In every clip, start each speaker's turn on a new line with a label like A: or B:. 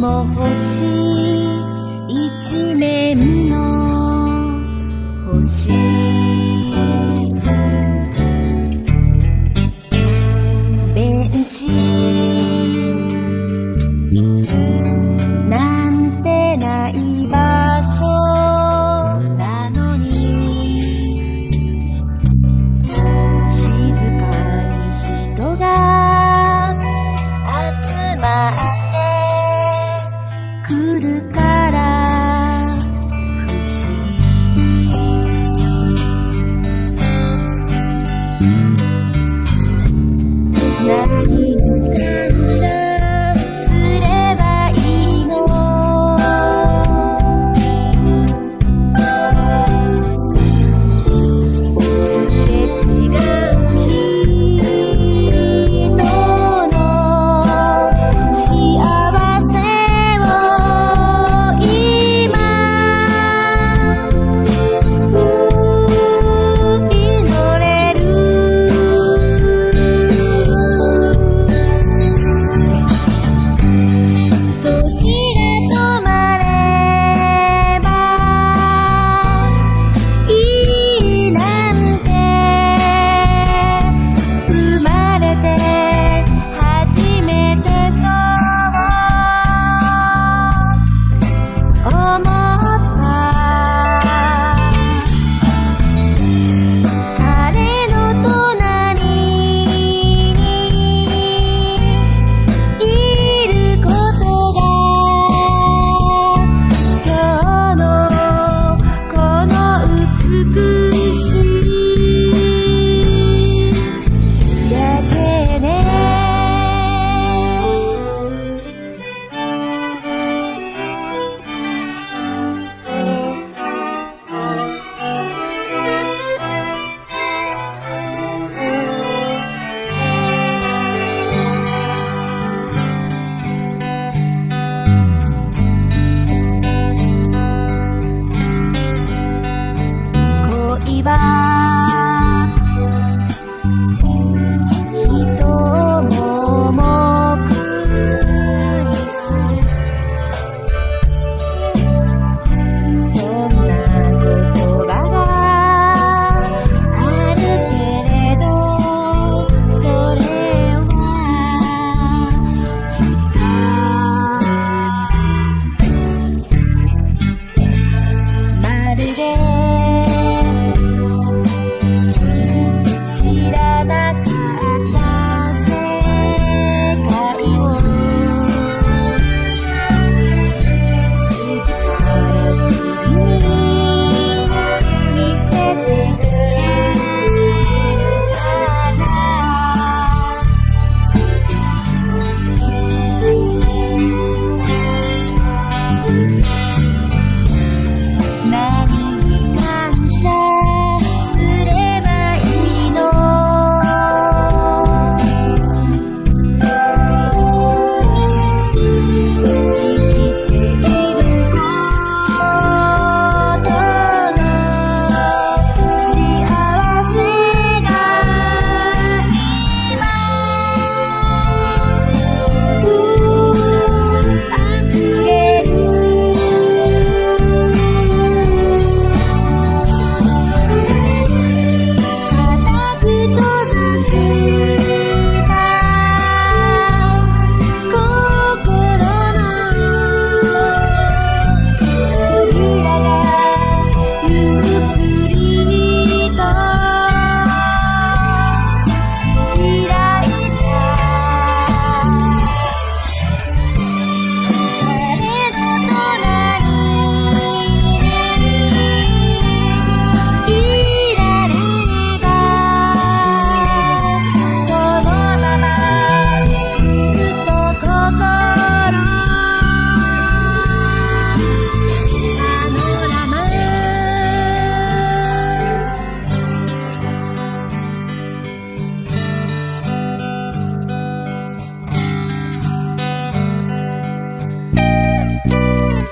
A: Một. るか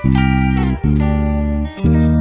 A: Música